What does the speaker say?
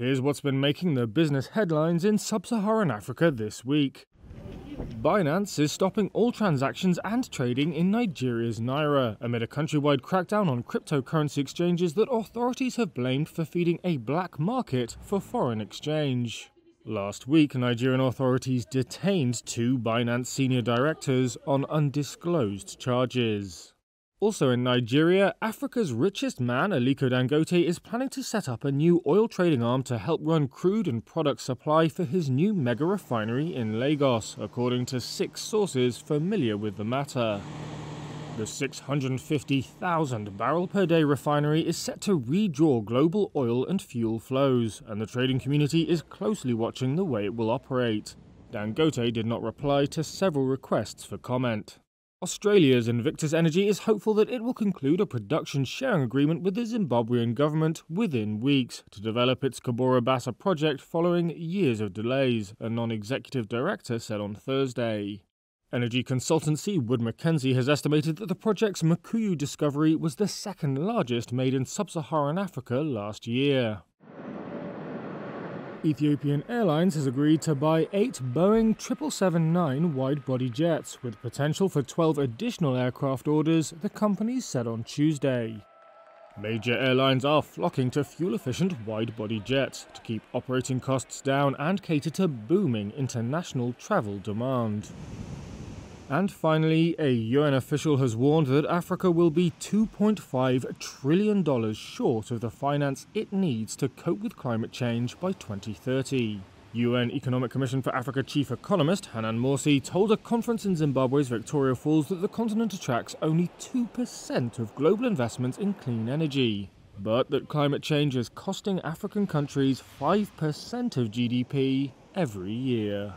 Here's what's been making the business headlines in sub Saharan Africa this week. Binance is stopping all transactions and trading in Nigeria's Naira amid a countrywide crackdown on cryptocurrency exchanges that authorities have blamed for feeding a black market for foreign exchange. Last week, Nigerian authorities detained two Binance senior directors on undisclosed charges. Also in Nigeria, Africa's richest man, Aliko Dangote, is planning to set up a new oil trading arm to help run crude and product supply for his new mega refinery in Lagos, according to six sources familiar with the matter. The 650,000 barrel per day refinery is set to redraw global oil and fuel flows, and the trading community is closely watching the way it will operate. Dangote did not reply to several requests for comment. Australia's Invictus Energy is hopeful that it will conclude a production sharing agreement with the Zimbabwean government within weeks to develop its Cabora Bassa project following years of delays, a non executive director said on Thursday. Energy consultancy Wood Mackenzie has estimated that the project's Mukuyu discovery was the second largest made in sub Saharan Africa last year. Ethiopian Airlines has agreed to buy eight Boeing 777-9 wide-body jets, with potential for 12 additional aircraft orders, the company said on Tuesday. Major airlines are flocking to fuel-efficient wide-body jets to keep operating costs down and cater to booming international travel demand. And finally, a UN official has warned that Africa will be $2.5 trillion short of the finance it needs to cope with climate change by 2030. UN Economic Commission for Africa chief economist Hanan Morsi told a conference in Zimbabwe's Victoria Falls that the continent attracts only 2% of global investments in clean energy, but that climate change is costing African countries 5% of GDP every year.